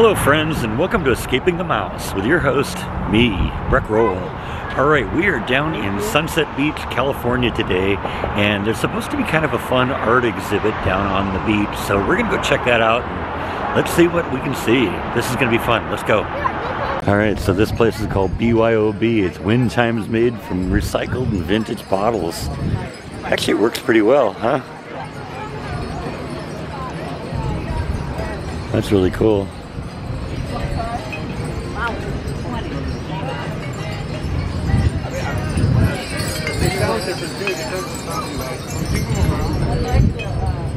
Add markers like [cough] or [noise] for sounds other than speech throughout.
Hello friends and welcome to Escaping the Mouse with your host, me, Breck Roll. Alright, we are down in Sunset Beach, California today and there's supposed to be kind of a fun art exhibit down on the beach so we're gonna go check that out and let's see what we can see. This is gonna be fun, let's go. Alright, so this place is called BYOB. It's wind chimes made from recycled and vintage bottles. Actually it works pretty well, huh? That's really cool.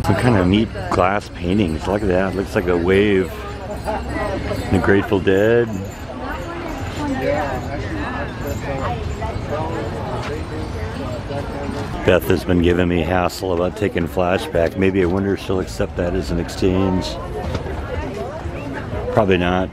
Some kind of neat glass paintings. Look at that. Looks like a wave. The Grateful Dead. Beth has been giving me hassle about taking flashback. Maybe I wonder if she'll accept that as an exchange. Probably not.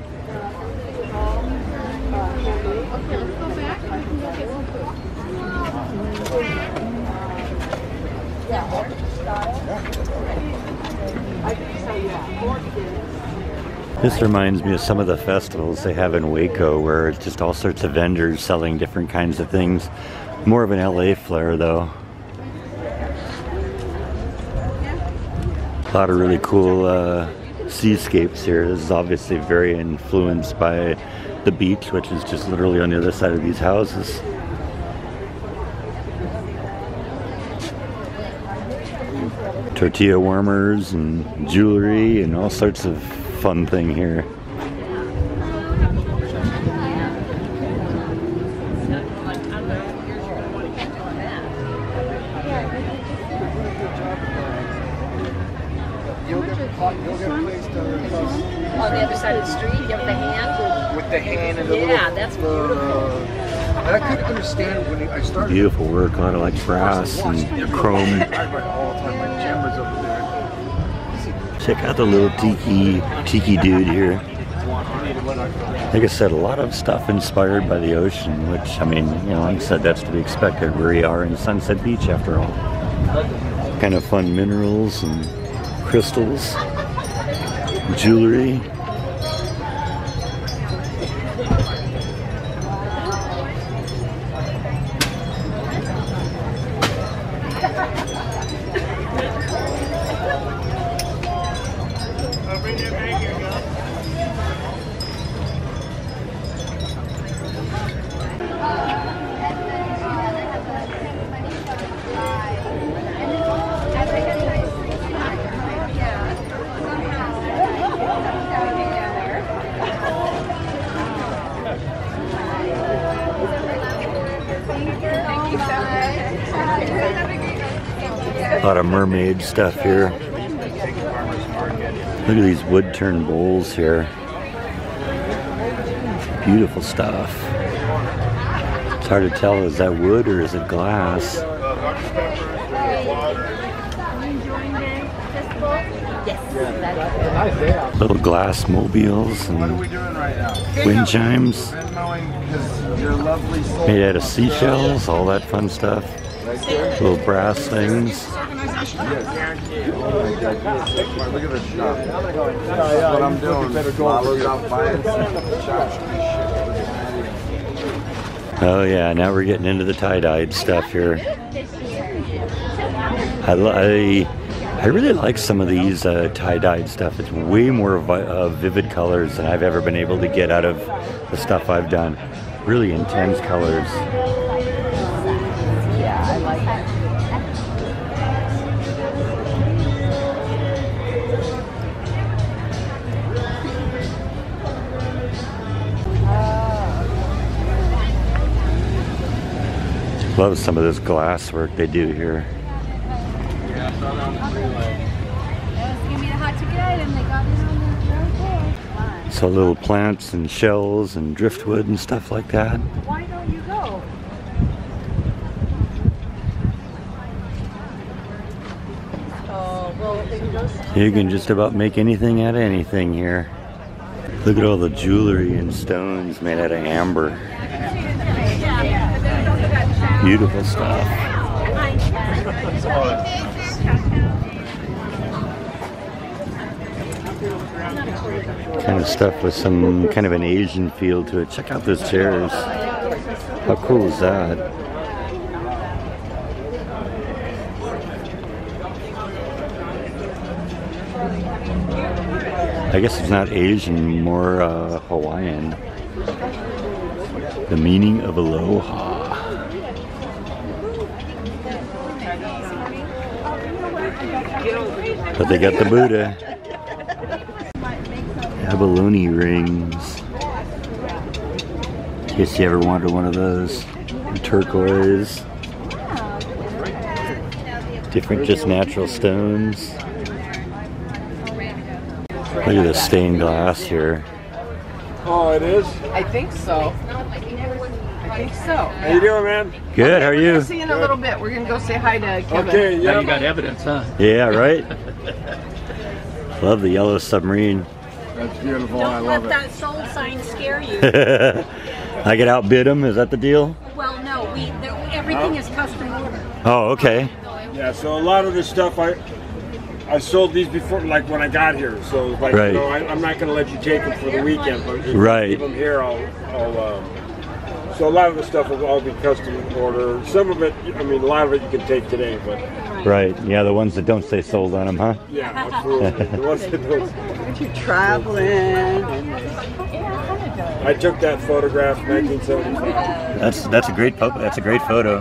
This reminds me of some of the festivals they have in Waco where it's just all sorts of vendors selling different kinds of things. More of an LA flair though. A lot of really cool uh, seascapes here. This is obviously very influenced by the beach, which is just literally on the other side of these houses. Tortilla warmers and jewelry and all sorts of fun thing here. On the other side of the street, you have the hand? with the hand and the Yeah, little, that's beautiful. and I couldn't understand when I started. Beautiful work, a lot of like brass and chrome. Check out the little tiki tiki dude here. Like I said, a lot of stuff inspired by the ocean, which I mean, you know, like I said, that's to be expected. where We are in Sunset Beach after all. Kind of fun minerals and crystals, jewelry. A lot of mermaid stuff here. Look at these wood turn bowls here. Beautiful stuff. It's hard to tell, is that wood or is it glass? Little glass mobiles What are and we doing right now? wind chimes Wind mowing because your lovely soul. made out of seashells, all that fun stuff. Little brass things. Look at this shop. That's what I'm doing. Lala's out buying some shops. Oh yeah, now we're getting into the tie-dyed stuff here. I, I, I really like some of these uh, tie-dyed stuff. It's way more vi- uh, vivid colors than I've ever been able to get out of the stuff I've done. Really intense colors. Love some of this glass work they do here. Yes, give me the hot ticket item. They got it on the road So little plants and shells and driftwood and stuff like that. Why don't you go? Oh, well, it goes. You can just about make anything out of anything here. Look at all the jewelry and stones made out of amber. Beautiful stuff. [laughs] kind of stuff with some kind of an Asian feel to it. Check out those chairs. How cool is that? I guess it's not Asian, more uh, Hawaiian. The meaning of aloha. But they got the Buddha. Abalone rings. In case you ever wanted one of those. Turquoise. Different just natural stones. Look at the stained glass here. Oh, it is? I think so. I think so. How you doing, man? Good, how are you? See you in a little bit. We're gonna go say hi to Kevin. Okay, Now yeah. you got evidence, huh? Yeah, right? [laughs] Love the yellow submarine. That's beautiful. I Don't let that sold sign scare you. [laughs] I get outbid them, is that the deal? well, no, we there, everything is custom ordered. Oh, okay. Yeah, so a lot of this stuff I I sold these before, like when I got here. So like, Right. you know, I, I'm not going to let you take them for the weekend, but if you Right. leave them here, I'll. I'll um, so a lot of the stuff will all be custom order. Some of it, I mean, a lot of it you can take today, but Right, yeah, the ones that don't say sold on them, huh? yeah, absolutely. the ones that don't. You're traveling. I took that photograph in 1975. That's that's a great photo. That's a great photo.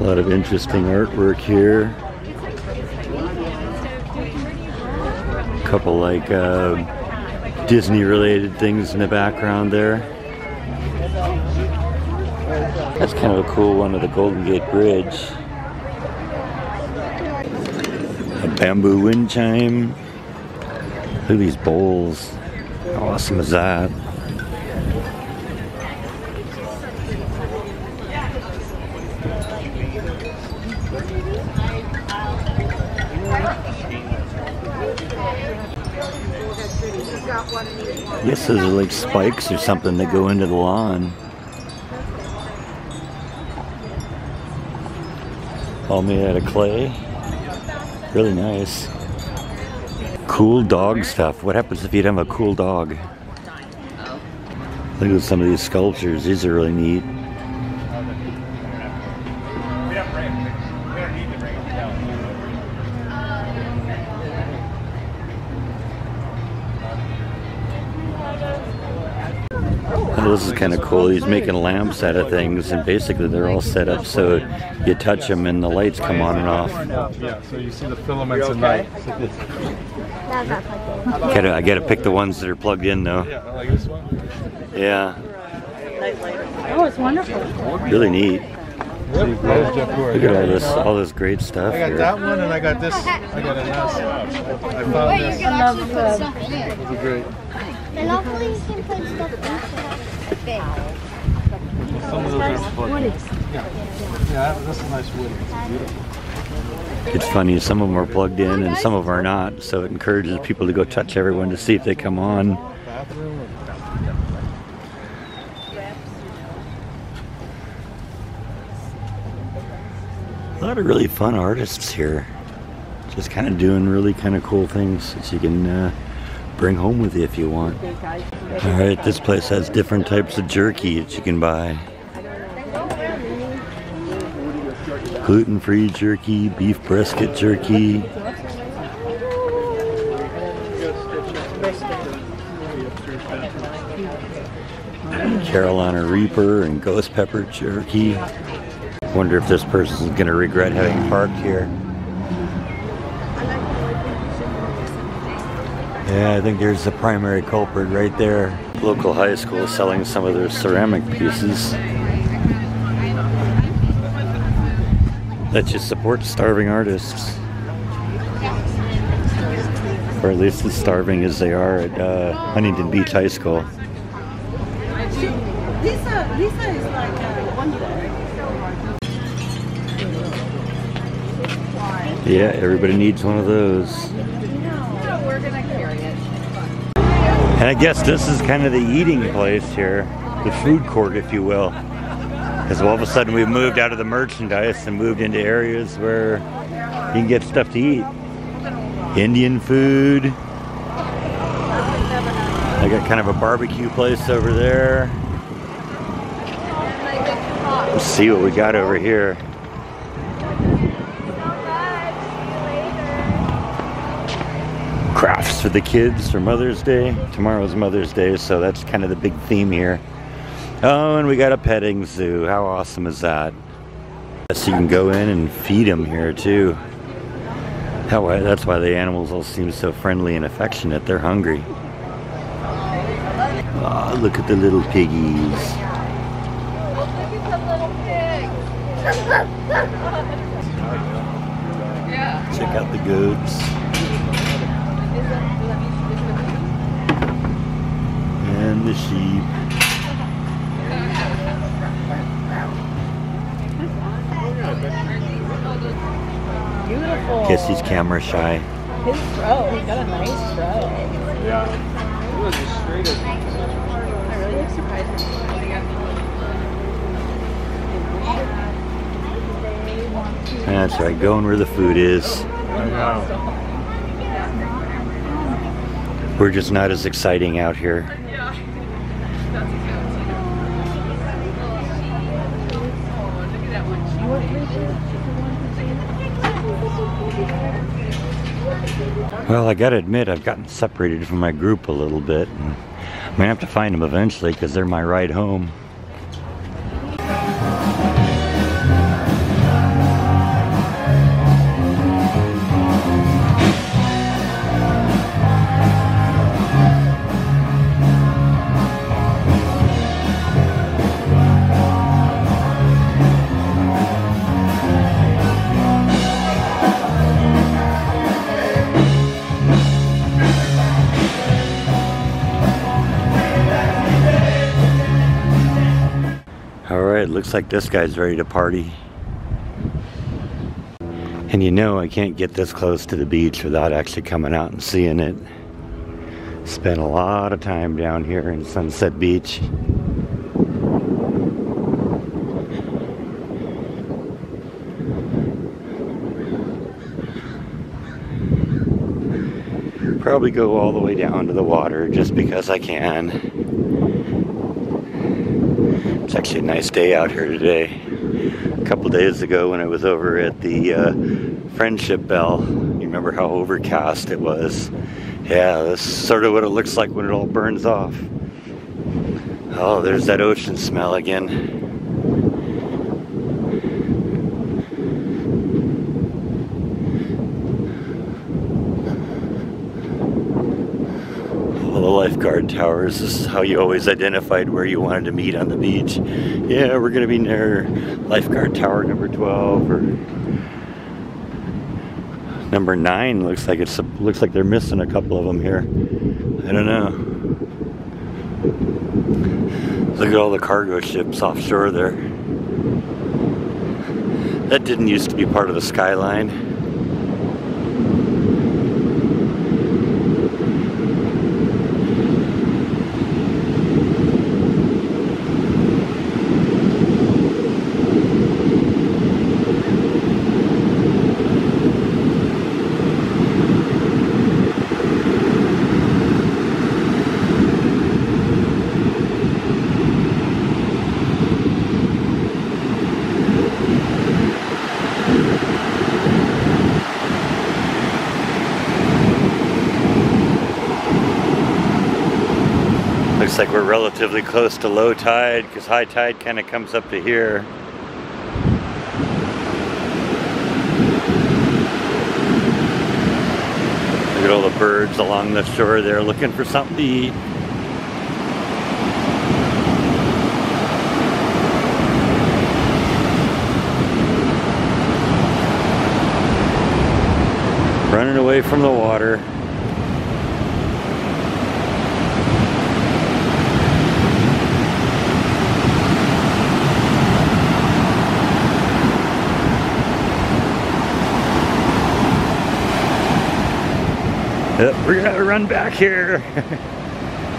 A lot of interesting artwork here. A couple like uh, Disney-related things in the background there. That's kind of a cool one of the Golden Gate Bridge. A bamboo wind chime. Look at these bowls. How awesome is that? I guess those are like spikes or something that go into the lawn. All made out of clay. Really nice. Cool dog stuff. What happens if you don't have a cool dog? Look at some of these sculptures. These are really neat. Oh, this is kind of cool. He's making lamps out of things, and basically they're all set up so you touch them and the lights come on and off. Yeah, so you see the filaments at night. Gotta, I gotta pick the ones that are plugged in though. Yeah, like this one. Yeah, Oh, it's wonderful. really neat. Yep, that was Jeff Gordon. Look at all this, all this great stuff I got here. that one and I got this. I got a nice. I found this. I love the Those are great. And hopefully you can put stuff into it. Some of those are. Yeah, nice wood. It's beautiful. It's funny, some of them are plugged in and some of them are not, so it encourages people to go touch everyone to see if they come on. A lot of really fun artists here. Just kind of doing really kind of cool things that you can uh, bring home with you if you want. All right, this place has different types of jerky that you can buy. Gluten-free jerky, beef brisket jerky. Carolina Reaper and Ghost Pepper jerky. Wonder if this person's gonna regret having parked here. Yeah, I think there's the primary culprit right there. Local high school is selling some of their ceramic pieces. That just supports starving artists. Or at least as starving as they are at uh, Huntington Beach High School. Lisa, Lisa is like uh, wonder. Yeah, everybody needs one of those. And I guess this is kind of the eating place here, the food court, if you will. Because all of a sudden we've moved out of the merchandise and moved into areas where you can get stuff to eat. Indian food. I got kind of a barbecue place over there. Let's see what we got over here. For the kids for Mother's Day. Tomorrow's Mother's Day, so that's kind of the big theme here. Oh, and we got a petting zoo. How awesome is that? So you can go in and feed them here too. That's why the animals all seem so friendly and affectionate. They're hungry. Oh, look at the little piggies. [laughs] Check out the goats. And the sheep. Beautiful. Guess he's camera shy. His throat. He got a nice throat. Yeah. I really am surprised. That's right, going where the food is. We're just not as exciting out here. Well, I gotta admit, I've gotten separated from my group a little bit. And I'm gonna have to find them eventually because they're my ride home. Right, looks like this guy's ready to party. And you know I can't get this close to the beach without actually coming out and seeing it. Spent a lot of time down here in Sunset Beach. Probably go all the way down to the water just because I can. It's actually a nice day out here today. A couple days ago when I was over at the uh, Friendship Bell, you remember how overcast it was? Yeah, that's sort of what it looks like when it all burns off. Oh, there's that ocean smell again. All the lifeguard towers. This is how you always identified where you wanted to meet on the beach. Yeah, we're gonna be near lifeguard tower number 12 or number nine. Looks like it's looks like they're missing a couple of them here. I don't know. Look at all the cargo ships offshore there. That didn't used to be part of the skyline. Looks like we're relatively close to low tide because high tide kind of comes up to here. Look at all the birds along the shore there looking for something to eat. Running away from the water. Yep, we're gonna run back here. [laughs]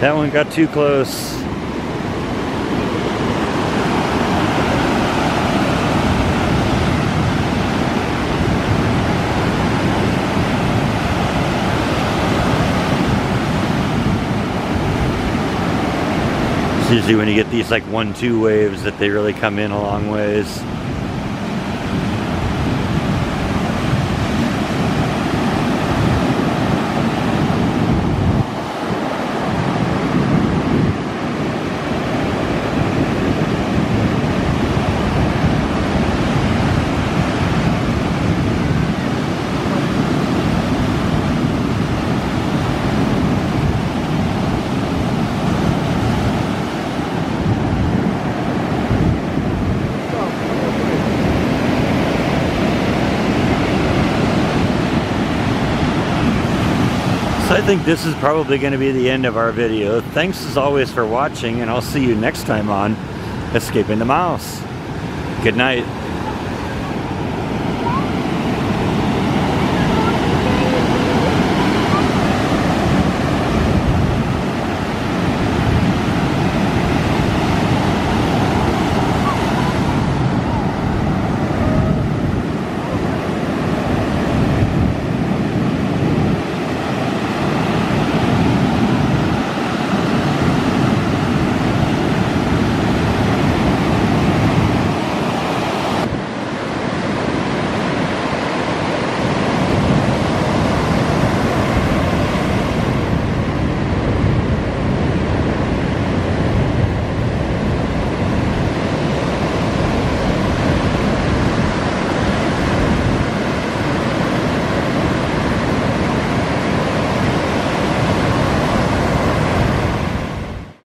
that one got too close. It's usually when you get these like one-two waves that they really come in a long ways. Think this is probably going to be the end of our video. Thanks as always for watching and I'll see you next time on Escaping the Mouse. Good night.